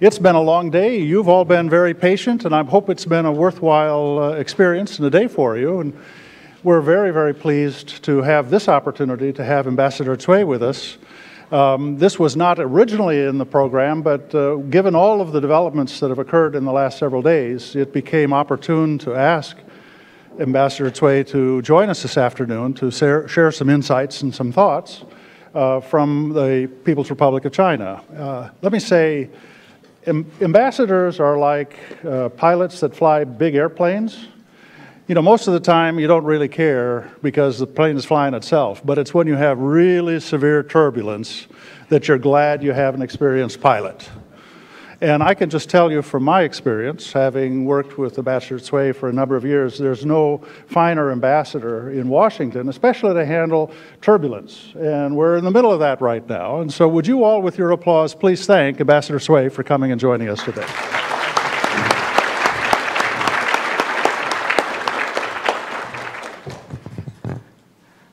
It's been a long day. You've all been very patient, and I hope it's been a worthwhile uh, experience and a day for you. And we're very, very pleased to have this opportunity to have Ambassador Cui with us. Um, this was not originally in the program, but uh, given all of the developments that have occurred in the last several days, it became opportune to ask Ambassador Cui to join us this afternoon to share some insights and some thoughts uh, from the People's Republic of China. Uh, let me say, ambassadors are like uh, pilots that fly big airplanes. You know, most of the time you don't really care because the plane is flying itself, but it's when you have really severe turbulence that you're glad you have an experienced pilot. And I can just tell you from my experience, having worked with Ambassador Cui for a number of years, there's no finer ambassador in Washington, especially to handle turbulence. And we're in the middle of that right now. And so, would you all, with your applause, please thank Ambassador Cui for coming and joining us today?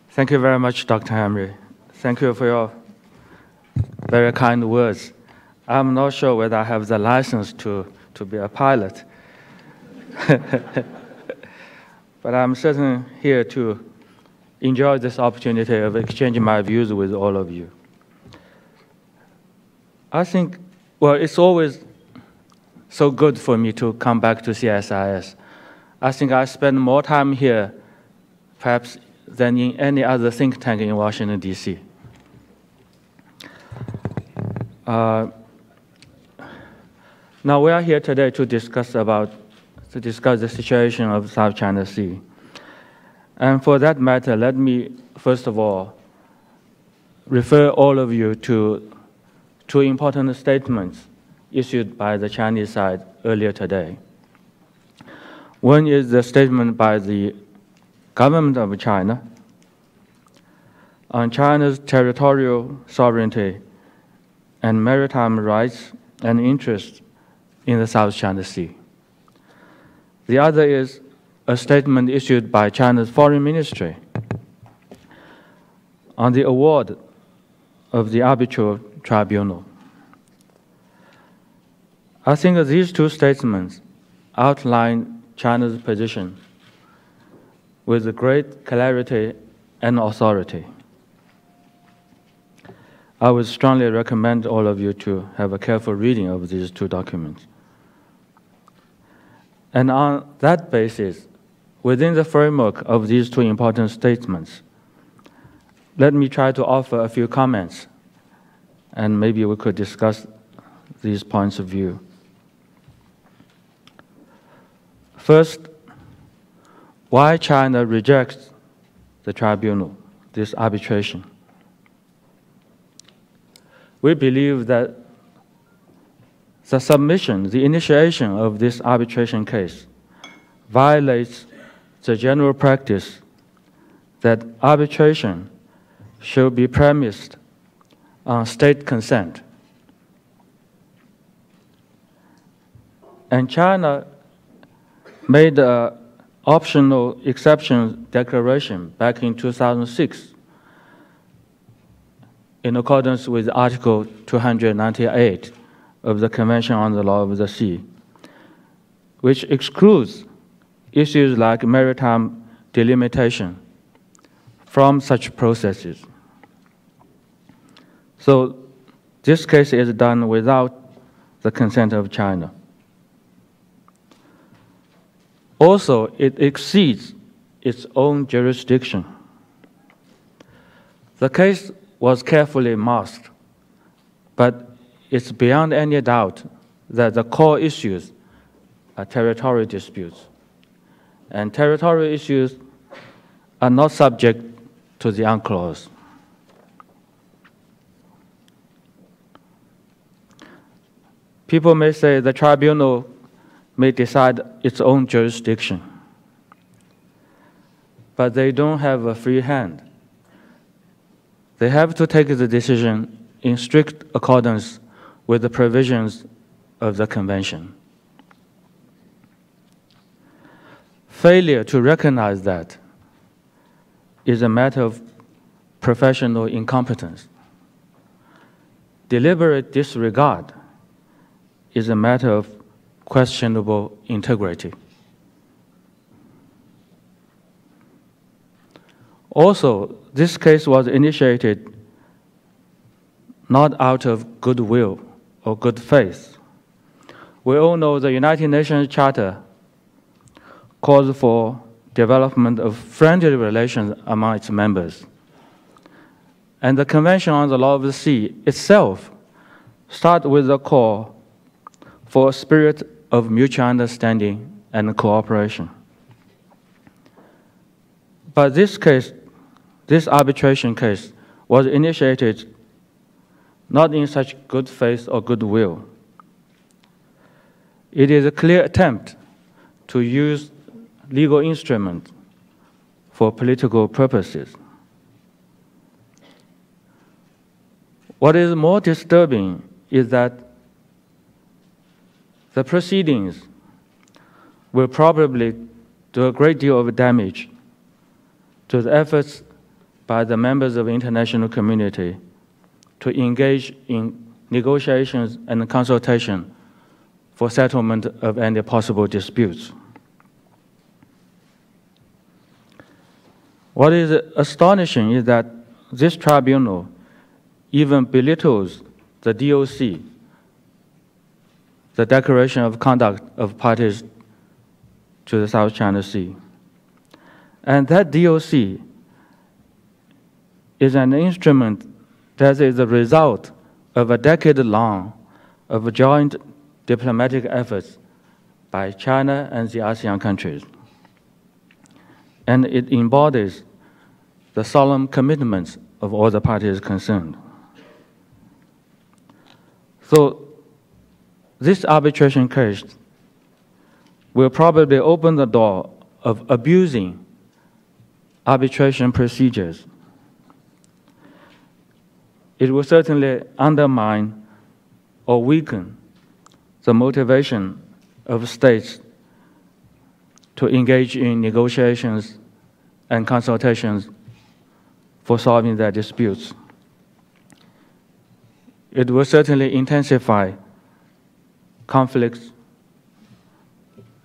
Thank you very much, Dr. Hamre. Thank you for your very kind words. I'm not sure whether I have the license to, to be a pilot. but I'm certainly here to enjoy this opportunity of exchanging my views with all of you. I think, well, it's always so good for me to come back to CSIS. I think I spend more time here, perhaps, than in any other think tank in Washington, D.C. Uh, now we are here today to discuss about to discuss the situation of South China Sea. And for that matter, let me first of all refer all of you to two important statements issued by the Chinese side earlier today. One is the statement by the government of China on China's territorial sovereignty and maritime rights and interests in the South China Sea. The other is a statement issued by China's foreign ministry on the award of the arbitral tribunal. I think these two statements outline China's position with great clarity and authority. I would strongly recommend all of you to have a careful reading of these two documents. And on that basis, within the framework of these two important statements, let me try to offer a few comments, and maybe we could discuss these points of view. First, why China rejects the tribunal, this arbitration. We believe that the submission, the initiation of this arbitration case violates the general practice that arbitration should be premised on state consent. And China made an optional exception declaration back in 2006 in accordance with Article 298 of the Convention on the Law of the Sea, which excludes issues like maritime delimitation from such processes. So this case is done without the consent of China. Also, it exceeds its own jurisdiction. The case was carefully masked, but it's beyond any doubt that the core issues are territorial disputes. And territorial issues are not subject to the UNCLOS. People may say the tribunal may decide its own jurisdiction, but they don't have a free hand. They have to take the decision in strict accordance with the provisions of the Convention. Failure to recognize that is a matter of professional incompetence. Deliberate disregard is a matter of questionable integrity. Also, this case was initiated not out of goodwill or good faith. We all know the United Nations Charter calls for development of friendly relations among its members. And the Convention on the Law of the Sea itself starts with a call for a spirit of mutual understanding and cooperation. But this case, this arbitration case, was initiated not in such good faith or goodwill. It is a clear attempt to use legal instruments for political purposes. What is more disturbing is that the proceedings will probably do a great deal of damage to the efforts by the members of the international community to engage in negotiations and consultation for settlement of any possible disputes. What is astonishing is that this tribunal even belittles the DOC, the Declaration of Conduct of Parties to the South China Sea. And that DOC is an instrument that is the result of a decade long of joint diplomatic efforts by China and the ASEAN countries. And it embodies the solemn commitments of all the parties concerned. So, this arbitration case will probably open the door of abusing arbitration procedures. It will certainly undermine or weaken the motivation of states to engage in negotiations and consultations for solving their disputes it will certainly intensify conflicts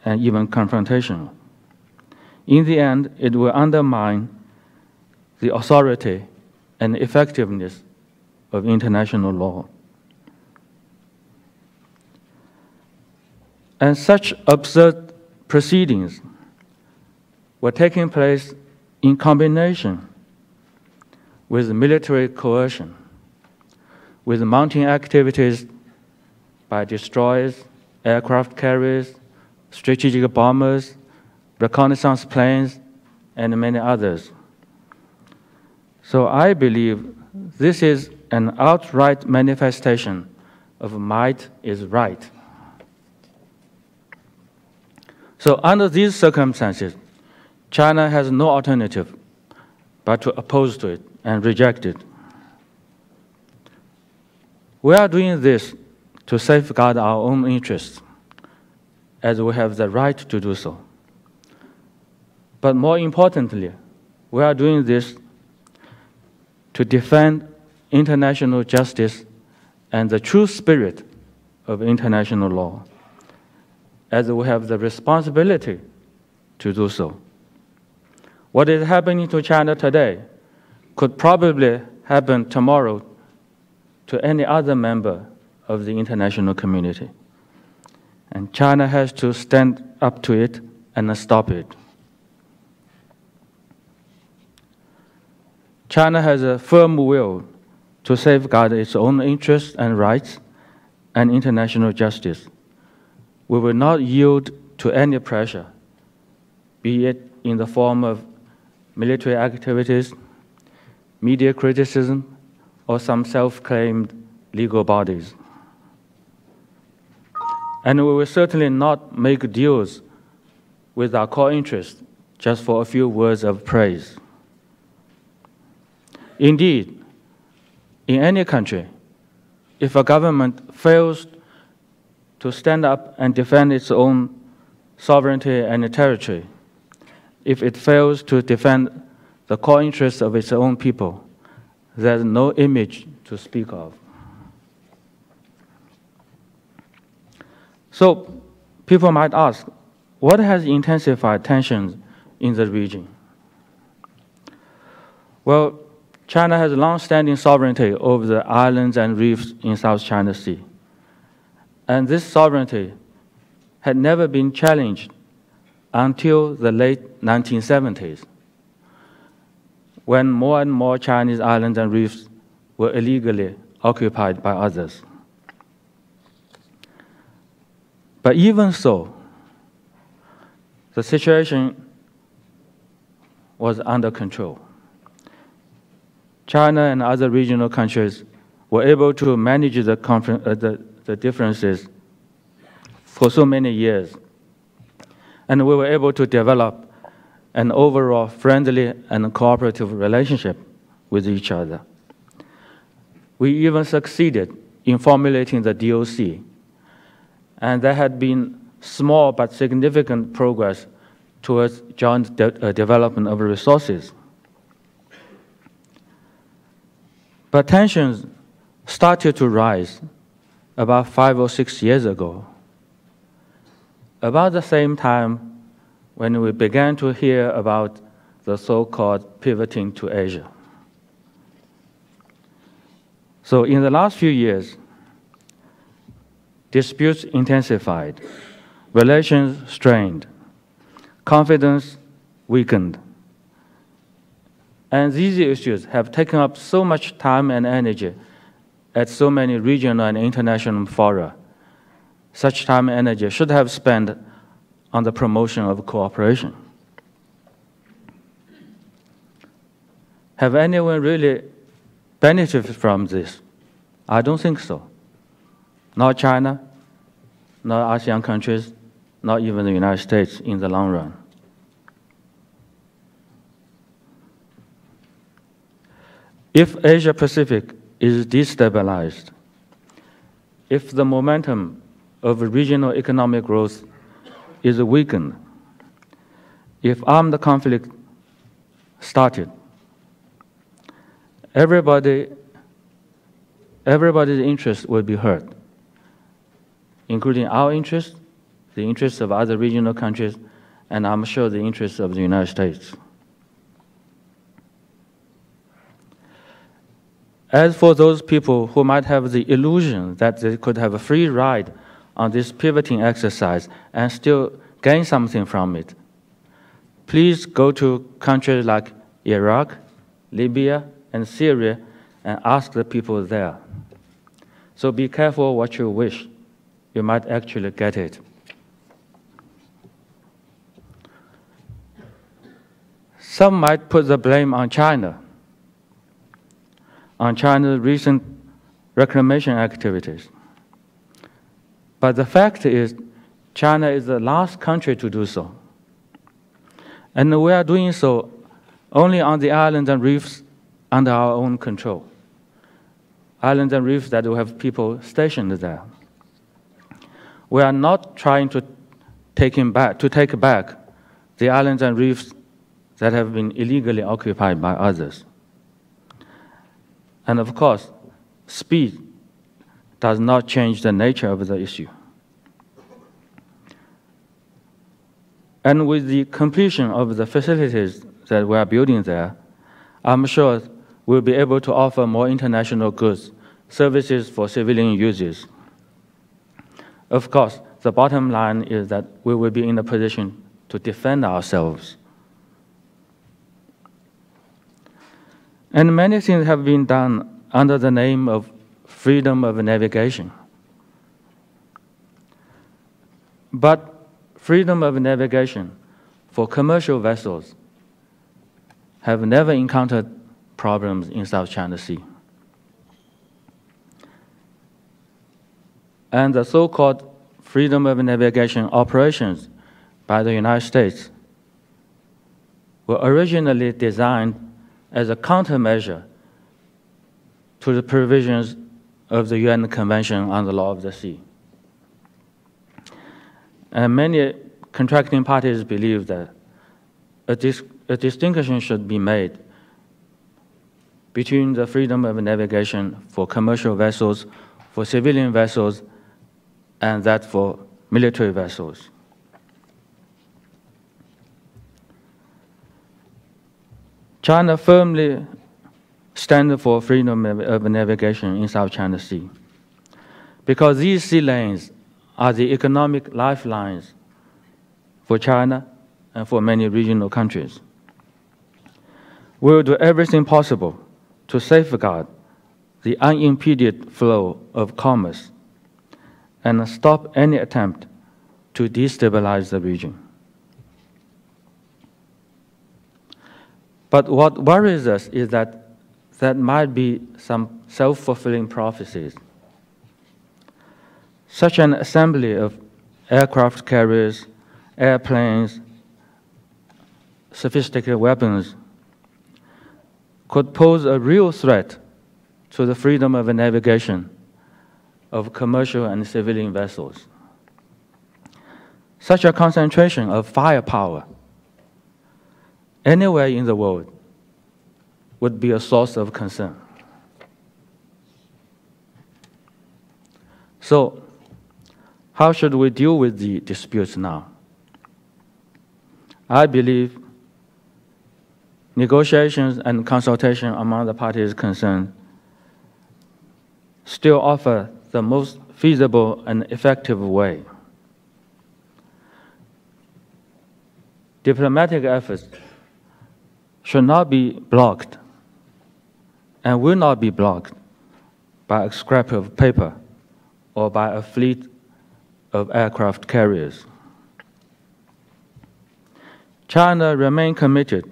and even confrontation. In the end, it will undermine the authority and effectiveness of international law. And such absurd proceedings were taking place in combination with military coercion with mounting activities by destroyers, aircraft carriers, strategic bombers, reconnaissance planes, and many others. So I believe this is an outright manifestation of might is right. So under these circumstances, China has no alternative but to oppose to it and reject it. We are doing this to safeguard our own interests, as we have the right to do so. But more importantly, we are doing this to defend international justice and the true spirit of international law, as we have the responsibility to do so. What is happening to China today could probably happen tomorrow to any other member of the international community. And China has to stand up to it and stop it. China has a firm will to safeguard its own interests and rights and international justice. We will not yield to any pressure, be it in the form of military activities, media criticism, or some self claimed legal bodies. And we will certainly not make deals with our core interests just for a few words of praise. Indeed, in any country, if a government fails to stand up and defend its own sovereignty and territory, if it fails to defend the core interests of its own people, there's no image to speak of. So people might ask, what has intensified tensions in the region? Well, China has long-standing sovereignty over the islands and reefs in South China Sea. And this sovereignty had never been challenged until the late 1970s, when more and more Chinese islands and reefs were illegally occupied by others. But even so, the situation was under control. China and other regional countries were able to manage the, uh, the, the differences for so many years. And we were able to develop an overall friendly and cooperative relationship with each other. We even succeeded in formulating the DOC, and there had been small but significant progress towards joint de uh, development of resources. But tensions started to rise about five or six years ago. About the same time when we began to hear about the so-called pivoting to Asia. So in the last few years, disputes intensified, relations strained, confidence weakened, and these issues have taken up so much time and energy at so many regional and international fora. Such time and energy should have spent on the promotion of cooperation. Have anyone really benefited from this? I don't think so. Not China, not ASEAN countries, not even the United States in the long run. If Asia Pacific is destabilized, if the momentum of regional economic growth is weakened, if armed conflict started, everybody, everybody's interest will be hurt, including our interest, the interests of other regional countries, and I'm sure the interests of the United States. As for those people who might have the illusion that they could have a free ride on this pivoting exercise and still gain something from it, please go to countries like Iraq, Libya, and Syria and ask the people there. So be careful what you wish. You might actually get it. Some might put the blame on China on China's recent reclamation activities. But the fact is, China is the last country to do so. And we are doing so only on the islands and reefs under our own control. Islands and reefs that we have people stationed there. We are not trying to take, back, to take back the islands and reefs that have been illegally occupied by others. And of course, speed does not change the nature of the issue. And with the completion of the facilities that we are building there, I'm sure we'll be able to offer more international goods, services for civilian users. Of course, the bottom line is that we will be in a position to defend ourselves And many things have been done under the name of freedom of navigation. But freedom of navigation for commercial vessels have never encountered problems in South China Sea. And the so-called freedom of navigation operations by the United States were originally designed as a countermeasure to the provisions of the UN Convention on the Law of the Sea. And many contracting parties believe that a, dis a distinction should be made between the freedom of navigation for commercial vessels, for civilian vessels, and that for military vessels. China firmly stands for freedom of navigation in South China Sea because these sea lanes are the economic lifelines for China and for many regional countries. We will do everything possible to safeguard the unimpeded flow of commerce and stop any attempt to destabilize the region. But what worries us is that that might be some self fulfilling prophecies. Such an assembly of aircraft carriers, airplanes, sophisticated weapons could pose a real threat to the freedom of navigation of commercial and civilian vessels. Such a concentration of firepower anywhere in the world would be a source of concern. So, how should we deal with the disputes now? I believe negotiations and consultation among the parties concerned still offer the most feasible and effective way. Diplomatic efforts should not be blocked and will not be blocked by a scrap of paper or by a fleet of aircraft carriers. China remains committed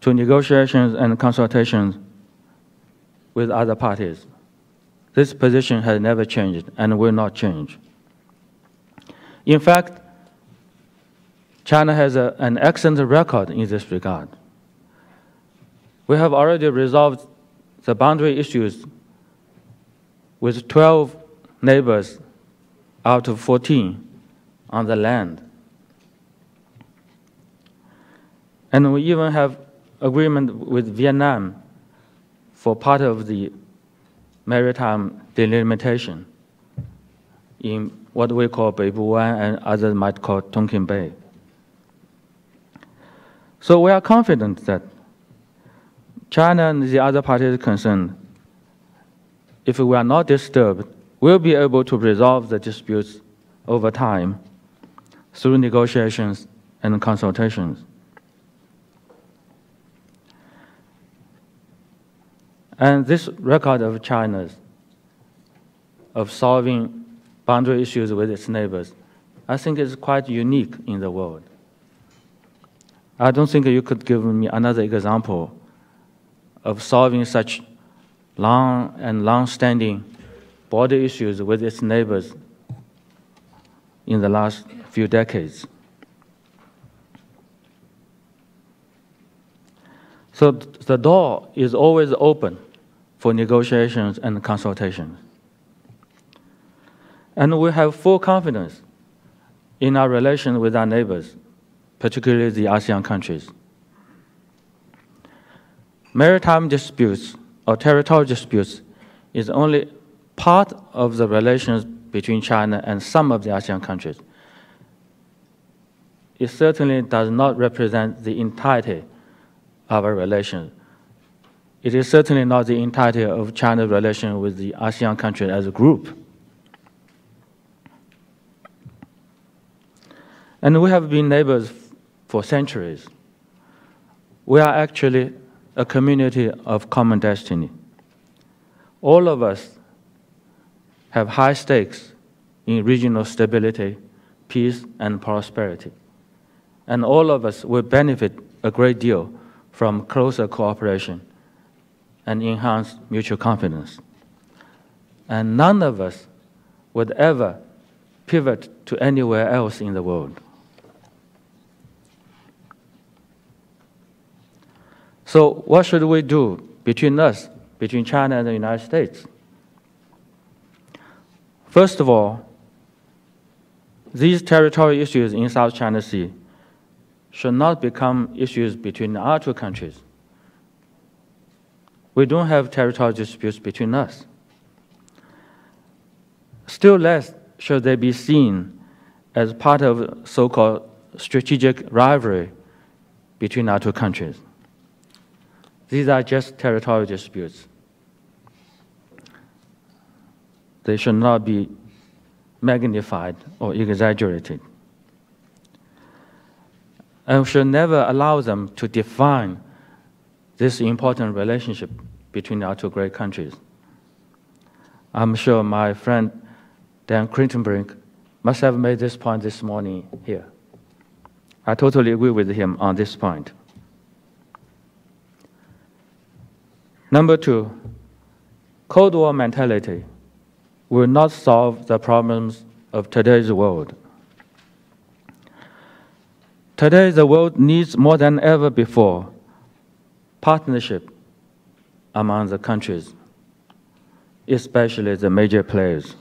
to negotiations and consultations with other parties. This position has never changed and will not change. In fact, China has a, an excellent record in this regard. We have already resolved the boundary issues with 12 neighbors out of 14 on the land. And we even have agreement with Vietnam for part of the maritime delimitation in what we call Beibu 湾 and others might call Tonkin Bay. So we are confident that China and the other parties concerned, if we are not disturbed, will be able to resolve the disputes over time through negotiations and consultations. And this record of China's of solving boundary issues with its neighbors, I think is quite unique in the world. I don't think you could give me another example of solving such long and long-standing border issues with its neighbors in the last few decades. So the door is always open for negotiations and consultations. And we have full confidence in our relations with our neighbors, particularly the ASEAN countries. Maritime disputes or territorial disputes is only part of the relations between China and some of the ASEAN countries. It certainly does not represent the entirety of our relations it is certainly not the entirety of China's relation with the ASEAN countries as a group. And we have been neighbors for centuries. We are actually a community of common destiny. All of us have high stakes in regional stability, peace, and prosperity. And all of us will benefit a great deal from closer cooperation and enhanced mutual confidence. And none of us would ever pivot to anywhere else in the world. So, what should we do between us, between China and the United States? First of all, these territorial issues in South China Sea should not become issues between our two countries we don't have territorial disputes between us. Still less should they be seen as part of so-called strategic rivalry between our two countries? These are just territorial disputes. They should not be magnified or exaggerated. And should never allow them to define this important relationship between our two great countries. I'm sure my friend Dan Kritenbrink must have made this point this morning here. I totally agree with him on this point. Number two, Cold War mentality will not solve the problems of today's world. Today, the world needs more than ever before partnership among the countries, especially the major players.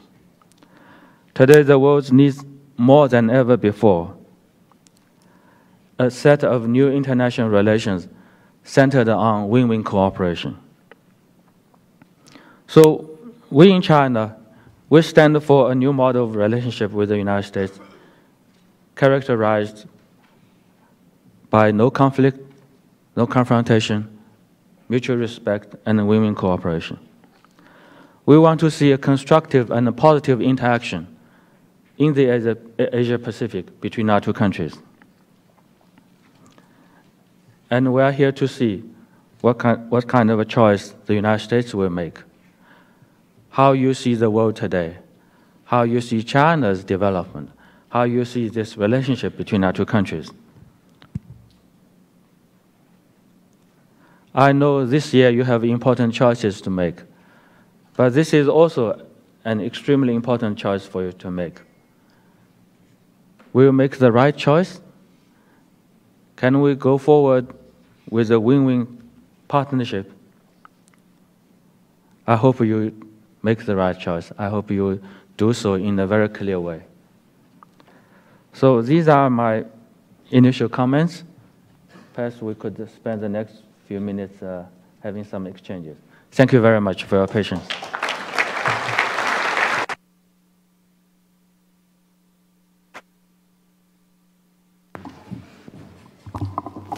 Today, the world needs more than ever before a set of new international relations centered on win win cooperation. So, we in China, we stand for a new model of relationship with the United States characterized by no conflict, no confrontation, mutual respect, and win win cooperation. We want to see a constructive and a positive interaction in the Asia, Asia Pacific between our two countries. And we are here to see what kind, what kind of a choice the United States will make, how you see the world today, how you see China's development, how you see this relationship between our two countries. I know this year you have important choices to make, but this is also an extremely important choice for you to make. Will you make the right choice? Can we go forward with a win win partnership? I hope you make the right choice. I hope you do so in a very clear way. So these are my initial comments. Perhaps we could spend the next few minutes uh, having some exchanges. Thank you very much for your patience.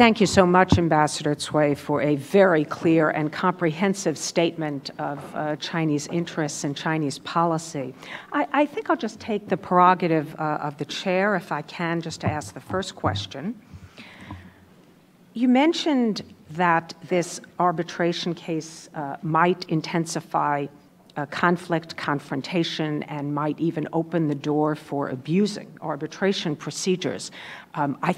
Thank you so much, Ambassador Cui, for a very clear and comprehensive statement of uh, Chinese interests and Chinese policy. I, I, think I'll just take the prerogative uh, of the chair, if I can, just to ask the first question. You mentioned that this arbitration case uh, might intensify uh, conflict, confrontation, and might even open the door for abusing arbitration procedures. Um, I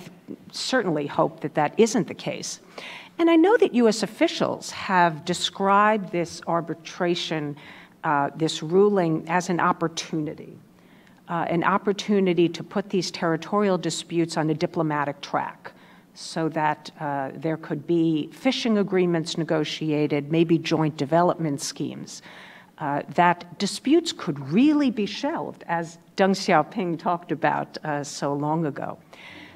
certainly hope that that isn't the case. And I know that U.S. officials have described this arbitration, uh, this ruling, as an opportunity. Uh, an opportunity to put these territorial disputes on a diplomatic track so that uh, there could be fishing agreements negotiated, maybe joint development schemes, uh, that disputes could really be shelved, as Deng Xiaoping talked about uh, so long ago.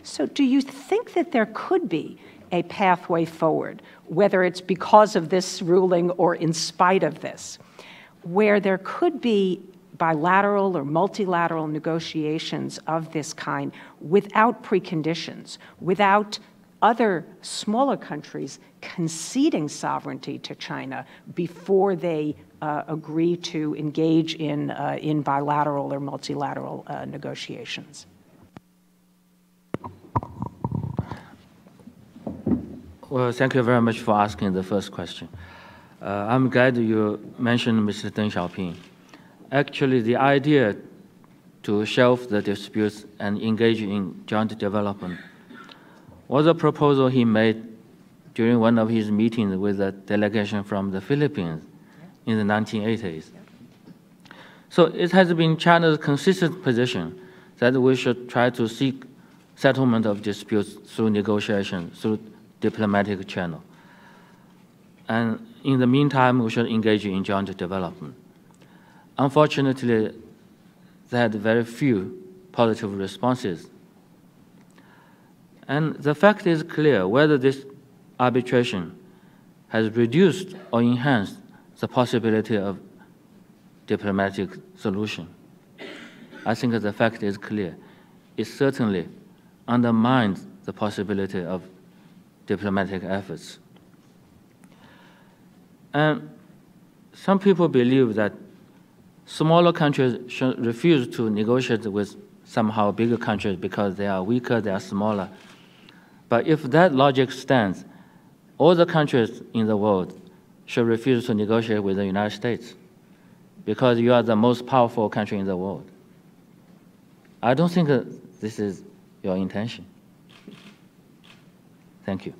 So, do you think that there could be a pathway forward, whether it's because of this ruling or in spite of this, where there could be bilateral or multilateral negotiations of this kind without preconditions, without other smaller countries conceding sovereignty to China before they uh, agree to engage in, uh, in bilateral or multilateral uh, negotiations. Well, thank you very much for asking the first question. Uh, I'm glad you mentioned Mr. Deng Xiaoping. Actually, the idea to shelve the disputes and engage in joint development was a proposal he made during one of his meetings with a delegation from the Philippines in the 1980s. So it has been China's consistent position that we should try to seek settlement of disputes through negotiation, through diplomatic channel. And in the meantime, we should engage in joint development. Unfortunately, they had very few positive responses. And the fact is clear whether this arbitration has reduced or enhanced the possibility of diplomatic solution. I think the fact is clear. It certainly undermines the possibility of diplomatic efforts. And some people believe that smaller countries should refuse to negotiate with somehow bigger countries because they are weaker, they are smaller. But if that logic stands, all the countries in the world should refuse to negotiate with the United States because you are the most powerful country in the world. I don't think this is your intention. Thank you.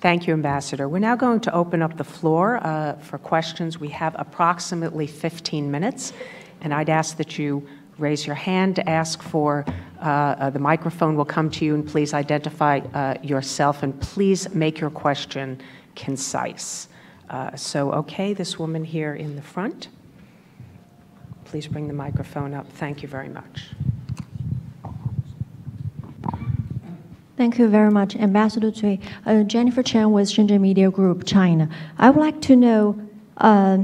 Thank you, Ambassador. We're now going to open up the floor uh, for questions. We have approximately 15 minutes, and I'd ask that you raise your hand to ask for uh, uh, the microphone will come to you, and please identify uh, yourself, and please make your question concise. Uh, so, okay, this woman here in the front. Please bring the microphone up. Thank you very much. Thank you very much, Ambassador Cui. Uh, Jennifer Chen with Shenzhen Media Group, China. I would like to know, uh,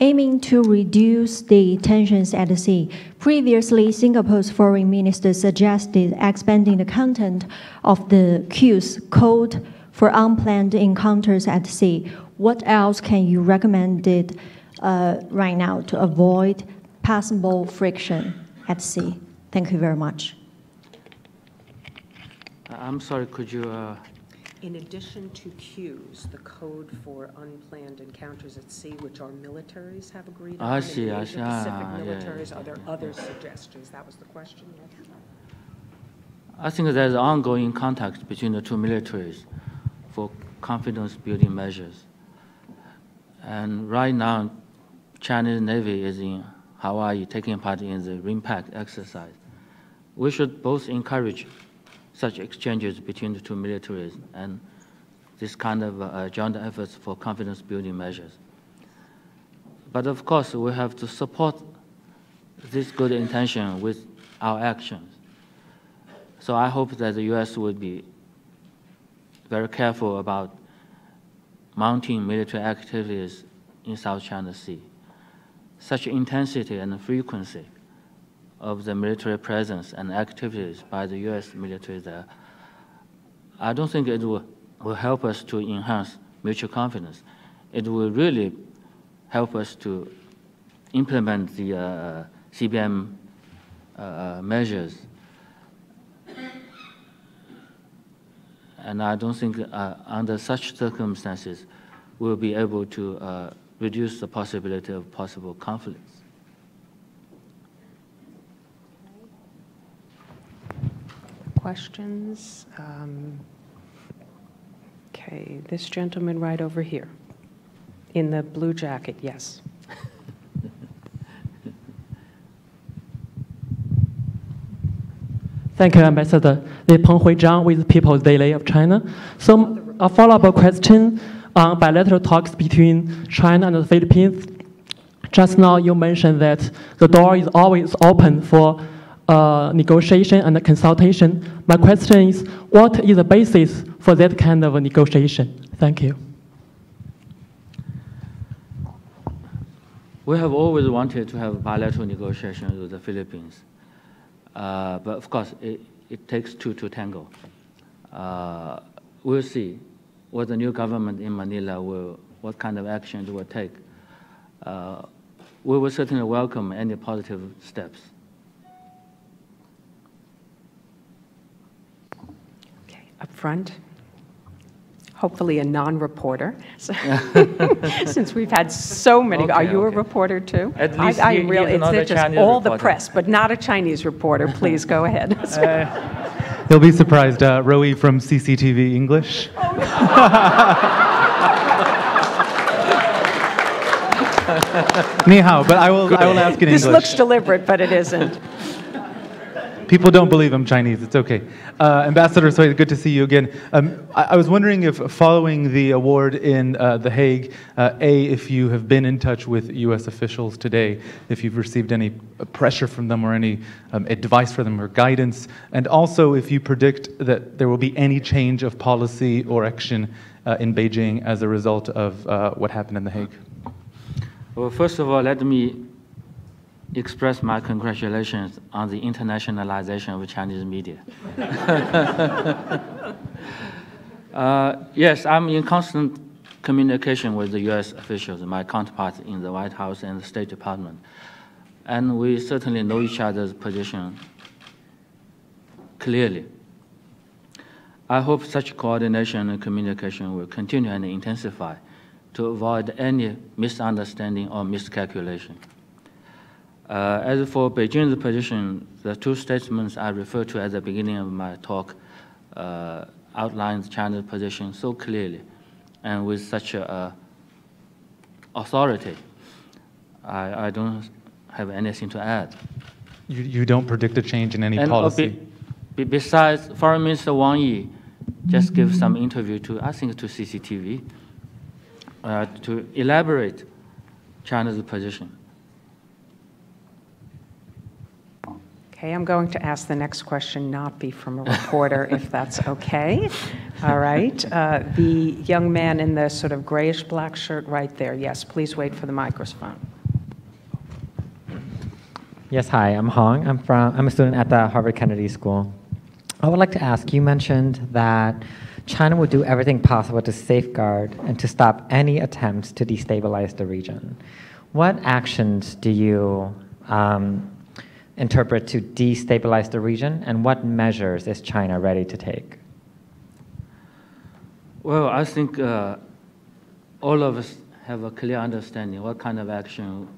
aiming to reduce the tensions at sea. Previously, Singapore's foreign minister suggested expanding the content of the CUES code for unplanned encounters at sea. What else can you recommend uh, right now to avoid possible friction at sea? Thank you very much. I'm sorry, could you? Uh... In addition to CUES, the code for unplanned encounters at sea, which our militaries have agreed on, I see, I see. Pacific ah, militaries, yeah, yeah, are there other suggestions? That was the question. I think there's ongoing contact between the two militaries for confidence building measures. And right now, Chinese Navy is in Hawaii taking part in the RIMPAC exercise. We should both encourage such exchanges between the two militaries and this kind of uh, joint efforts for confidence building measures. But of course, we have to support this good intention with our actions. So I hope that the U.S. will be very careful about mounting military activities in South China Sea. Such intensity and frequency of the military presence and activities by the U.S. military there, I don't think it will, will help us to enhance mutual confidence. It will really help us to implement the uh, CBM uh, measures. And I don't think uh, under such circumstances we'll be able to uh, reduce the possibility of possible conflicts. Questions? Um, okay, this gentleman right over here in the blue jacket, yes. Thank you, Ambassador. Li Peng Hui Zhang with People's Daily of China. So, a follow-up question on bilateral talks between China and the Philippines. Just now, you mentioned that the door is always open for uh, negotiation and consultation. My question is, what is the basis for that kind of negotiation? Thank you. We have always wanted to have bilateral negotiations with the Philippines. Uh, but of course, it, it, takes two to tango. Uh, we'll see what the new government in Manila will, what kind of actions will take. Uh, we will certainly welcome any positive steps. Up front. Hopefully, a non reporter, since we've had so many. Okay, Are you okay. a reporter too? At least I, I he- really, he's not it's just Chinese all the press, but not a Chinese reporter. Please go ahead. You'll be surprised. Uh, Roe from CCTV English. Ni hao, but I will, I will ask in this English. looks deliberate, but it isn't. People don't believe I'm Chinese. It's okay. Uh, Ambassador Cui, good to see you again. Um, I, I, was wondering if, following the award in uh, The Hague, uh, A, if you have been in touch with U.S. officials today, if you've received any pressure from them or any um, advice from them or guidance, and also if you predict that there will be any change of policy or action uh, in Beijing as a result of uh, what happened in The Hague. Well, first of all, let me express my congratulations on the internationalization of Chinese media. uh, yes, I'm in constant communication with the U.S. officials, my counterparts in the White House and the State Department, and we certainly know each other's position clearly. I hope such coordination and communication will continue and intensify to avoid any misunderstanding or miscalculation. Uh, as for Beijing's position, the two statements I referred to at the beginning of my talk uh, outlined China's position so clearly and with such a, uh, authority. I, I don't have anything to add. You, you don't predict a change in any and uh, policy? Be, be, besides, Foreign Minister Wang Yi just gave some interview to, I think, to CCTV uh, to elaborate China's position. Okay, I'm going to ask the next question not be from a reporter, if that's okay. All right. Uh, the young man in the sort of grayish black shirt right there. Yes, please wait for the microphone. Yes, hi, I'm Hong. I'm from I'm a student at the Harvard Kennedy School. I would like to ask, you mentioned that China would do everything possible to safeguard and to stop any attempts to destabilize the region. What actions do you um, interpret to destabilize the region, and what measures is China ready to take? Well, I think uh, all of us have a clear understanding what kind of action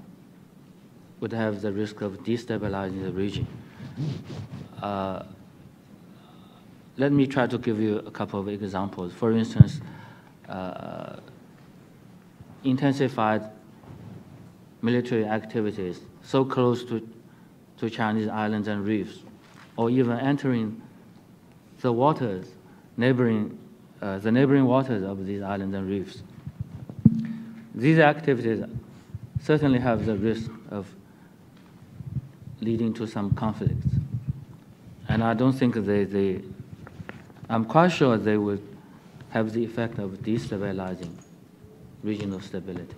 would have the risk of destabilizing the region. Uh, let me try to give you a couple of examples. For instance, uh, intensified military activities so close to to Chinese islands and reefs, or even entering the waters, neighboring, uh, the neighboring waters of these islands and reefs. These activities certainly have the risk of leading to some conflicts. And I don't think they, they I'm quite sure they would have the effect of destabilizing regional stability.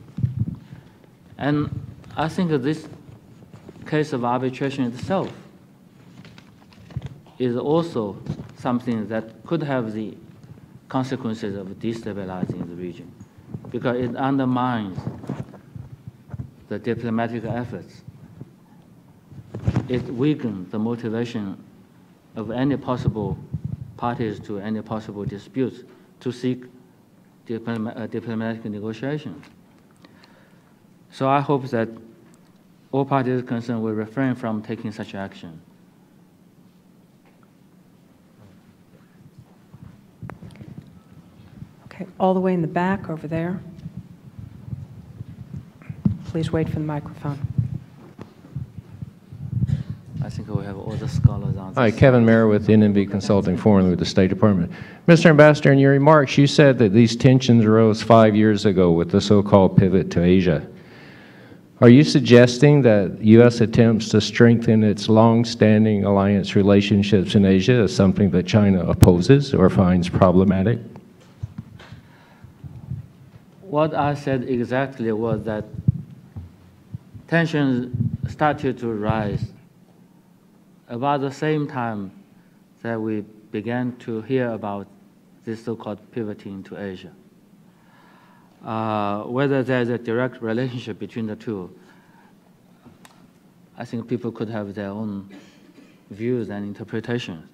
And I think this case of arbitration itself is also something that could have the consequences of destabilizing the region because it undermines the diplomatic efforts. It weakens the motivation of any possible parties to any possible disputes to seek diploma uh, diplomatic negotiations. So I hope that all parties concerned will refrain from taking such action. Okay, all the way in the back over there. Please wait for the microphone. I think we have all the scholars on. Hi, Kevin Mayer with NMB Consulting formerly with the State Department. Mr. Ambassador, in your remarks, you said that these tensions arose five years ago with the so-called pivot to Asia. Are you suggesting that U.S. attempts to strengthen its long-standing alliance relationships in Asia is something that China opposes or finds problematic? What I said exactly was that tensions started to rise about the same time that we began to hear about this so-called pivoting to Asia. Uh, whether there's a direct relationship between the two, I think people could have their own views and interpretations.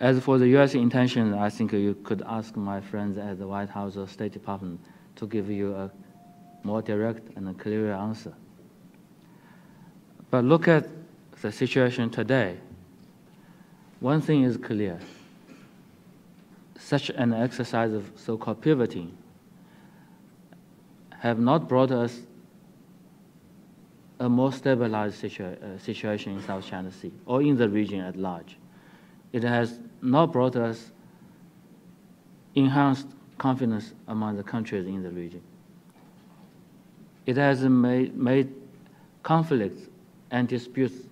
As for the U.S. intentions, I think you could ask my friends at the White House or State Department to give you a more direct and clearer answer. But look at the situation today. One thing is clear. Such an exercise of so-called pivoting have not brought us a more stabilized situa uh, situation in South China Sea or in the region at large. It has not brought us enhanced confidence among the countries in the region. It has made, made conflicts and disputes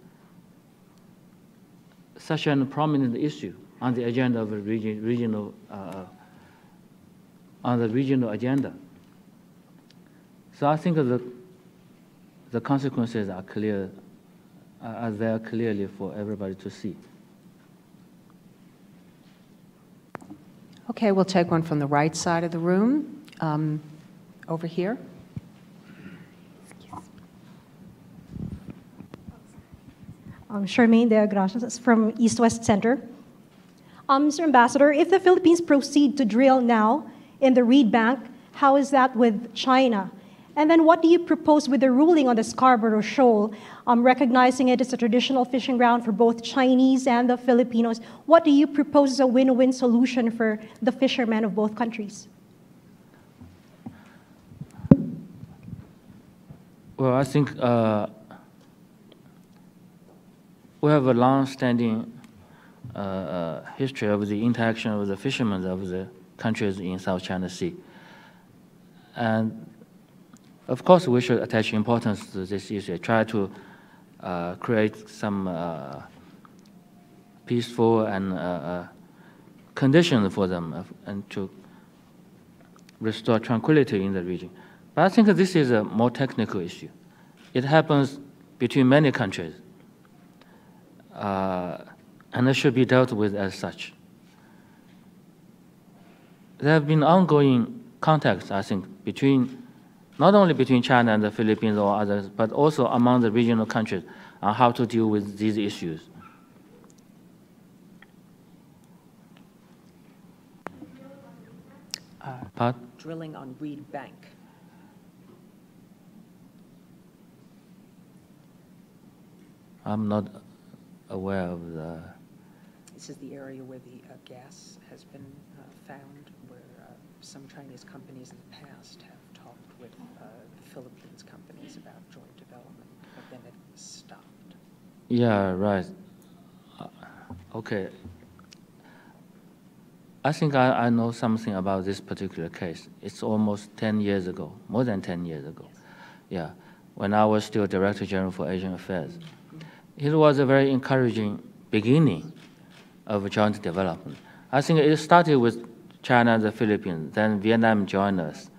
such a prominent issue on the agenda of region, regional, uh, on the regional agenda. So I think the, the consequences are clear, are there clearly for everybody to see. Okay, we'll take one from the right side of the room, um, over here. I'm Charmaine Deogracias from East West Center. Um, Mr. Ambassador, if the Philippines proceed to drill now in the Reed Bank, how is that with China? And then what do you propose with the ruling on the Scarborough Shoal, um, recognizing it as a traditional fishing ground for both Chinese and the Filipinos? What do you propose as a win-win solution for the fishermen of both countries? Well, I think uh, we have a long-standing uh, uh, history of the interaction of the fishermen of the countries in South China Sea. And of course, we should attach importance to this issue, try to uh, create some uh, peaceful and uh, uh conditions for them and to restore tranquility in the region. But I think this is a more technical issue. It happens between many countries, uh, and it should be dealt with as such. There have been ongoing contacts, I think, between not only between China and the Philippines or others, but also among the regional countries on how to deal with these issues. Uh, Drilling on Reed Bank. I'm not aware of the. This is the area where the uh, gas has been uh, found, where uh, some Chinese companies in the past have with uh, Philippines companies about joint development, but then it stopped. Yeah, right. Uh, okay. I think I, I know something about this particular case. It's almost 10 years ago, more than 10 years ago. Yeah, when I was still Director General for Asian Affairs. It was a very encouraging beginning of joint development. I think it started with China and the Philippines, then Vietnam joined us.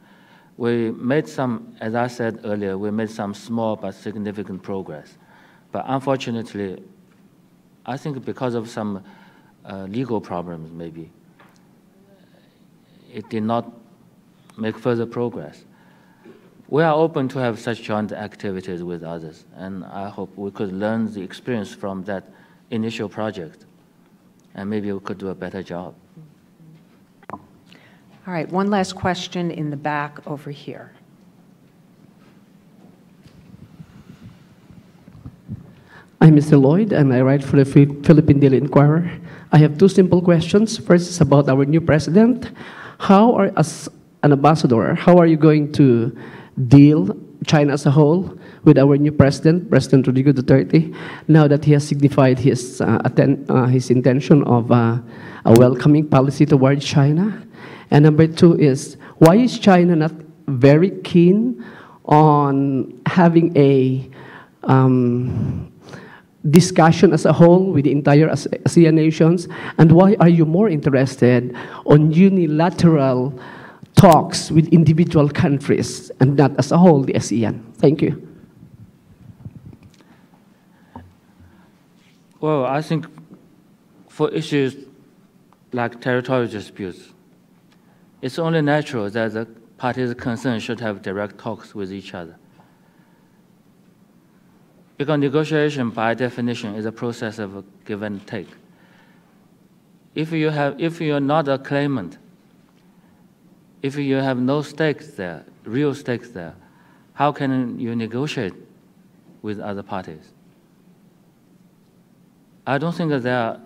We made some, as I said earlier, we made some small but significant progress. But unfortunately, I think because of some uh, legal problems, maybe, it did not make further progress we are open to have such joint activities with others, and I hope we could learn the experience from that initial project, and maybe we could do a better job. All right, one last question in the back over here. I'm Mr. Lloyd, and I write for the Philippine Daily Inquirer. I have two simple questions. First is about our new president. How are, as an ambassador, how are you going to deal, China as a whole, with our new president, President Rodrigo Duterte, now that he has signified his, uh, uh, his intention of uh, a welcoming policy towards China. And number two is, why is China not very keen on having a um, discussion as a whole with the entire ASEAN nations? And why are you more interested on unilateral talks with individual countries and not as a whole, the ASEAN. Thank you. Well, I think for issues like territorial disputes, it's only natural that the parties concerned should have direct talks with each other. Because negotiation, by definition, is a process of give and take. If you have, if you're not a claimant, if you have no stakes there, real stakes there, how can you negotiate with other parties? I don't think that there are,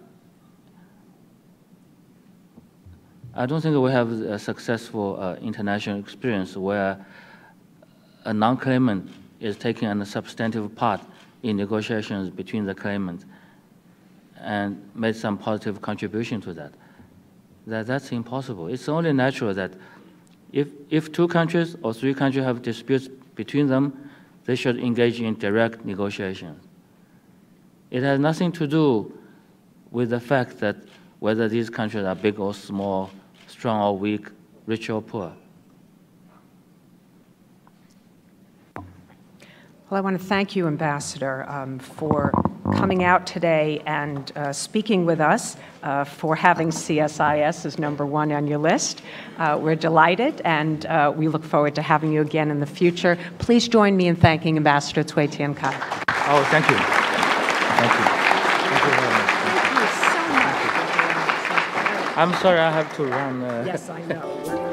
I don't think we have a successful uh, international experience where a non-claimant is taking a substantive part in negotiations between the claimants and made some positive contribution to that. that that's impossible. It's only natural that if, if two countries or three countries have disputes between them, they should engage in direct negotiations. It has nothing to do with the fact that whether these countries are big or small, strong or weak, rich or poor. Well, I want to thank you, Ambassador, um, for coming out today and uh, speaking with us, uh, for having CSIS as number one on your list. Uh, we're delighted, and uh, we look forward to having you again in the future. Please join me in thanking Ambassador Cui Tiankai. Oh, thank you. Thank you. I'm sorry I have to run. uh, Yes, I know.